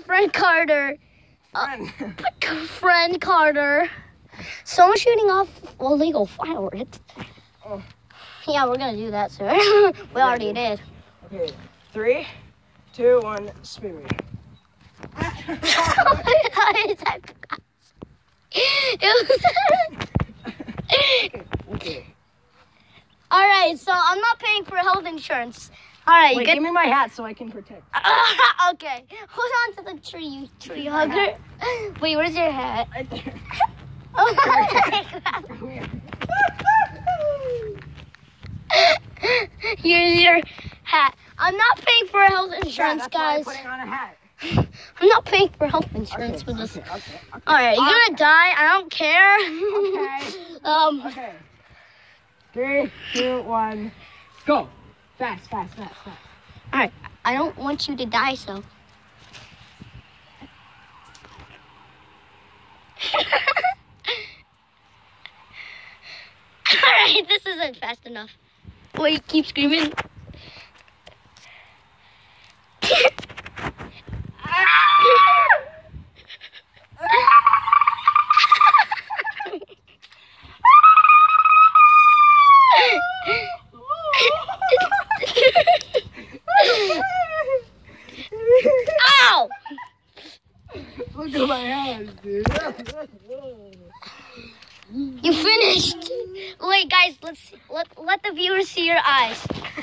Friend Carter. Uh, friend. Friend Carter. Someone shooting off illegal fireworks. Oh. Yeah, we're gonna do that, sir. we already did. Okay. Three, two, one, spin me. Okay. All right, so I'm not paying for health insurance. All right, Wait, give me my hat so I can protect. okay. Hold on to the tree, you tree hugger. Wait, where's your hat? Right there. Oh my God. Come here. Here's your hat. I'm not paying for health insurance, I'm guys. putting on a hat. I'm not paying for health Okay, insurance for this. okay, okay, okay. All right, you're gonna die. I don't care. Okay. um, Okay. Three, two, one, go. Fast, fast, fast, fast. all right. I don't want you to die, so. all right, this isn't fast enough. Wait, keep screaming. Look at my hands, dude. You finished. Wait, guys, let's let let the viewers see your eyes.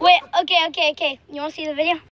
Wait, okay, okay, okay. You want to see the video?